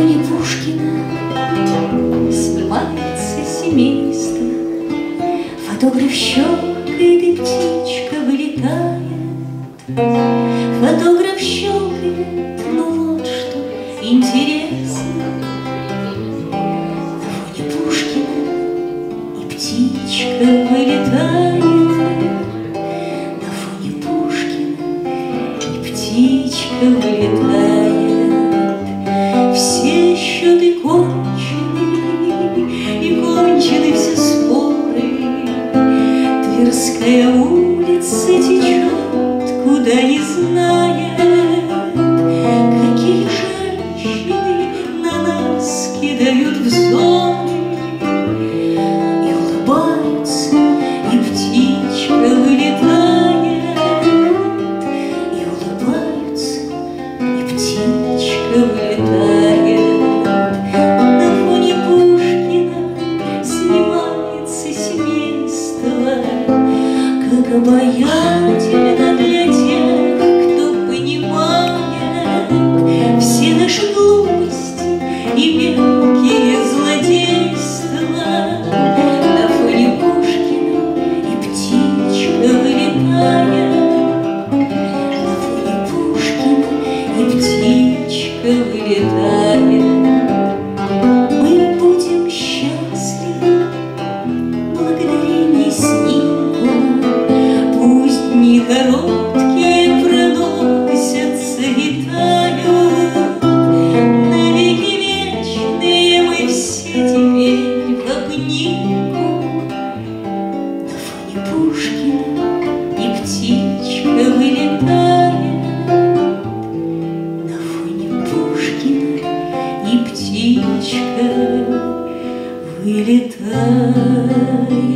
фоне Пушкина Снимается семейство. Фотограф щелкает и птичка вылетает. Фотограф щелкает, ну вот что интересно. На фоне Пушкина и птичка вылетает. На фоне Пушкина и птичка вылетает Тверская улица течет куда не зная, какие женщины на нас кидают взоры как обаятельно для короткие проносятся и тают, Навеки вечные мы все теперь в обнимку. На фоне Пушкина и птичка вылетает, На фоне Пушкина и птичка вылетает.